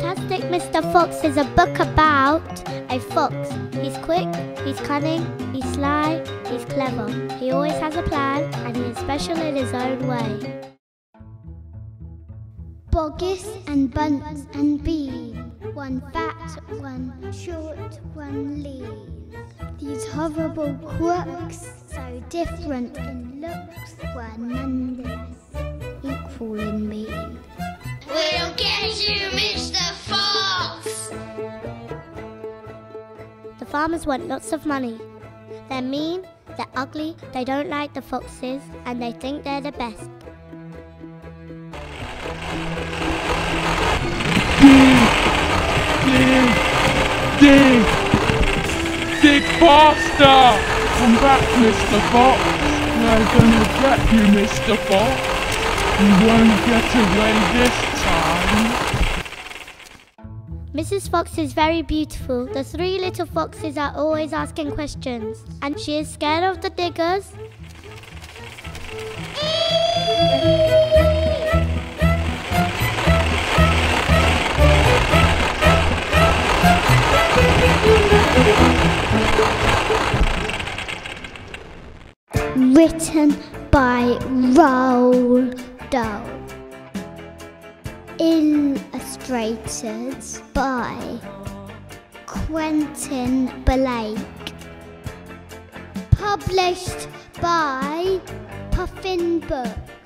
Fantastic Mr. Fox is a book about a fox. He's quick, he's cunning, he's sly, he's clever. He always has a plan and he is special in his own way. Boggis and Bunce and Bean, one fat, one short, one lean. These horrible quirks, so different in looks, were nonetheless equal in mean. We'll get you, farmers want lots of money. They're mean, they're ugly, they don't like the foxes, and they think they're the best. Dig! Dig! Dig faster! Come back, Mr. Fox! We're gonna get you, Mr. Fox! You won't get away this time! Mrs. Fox is very beautiful. The three little foxes are always asking questions, and she is scared of the diggers. Written by Roald Dahl. Illustrated by Quentin Blake. Published by Puffin Books.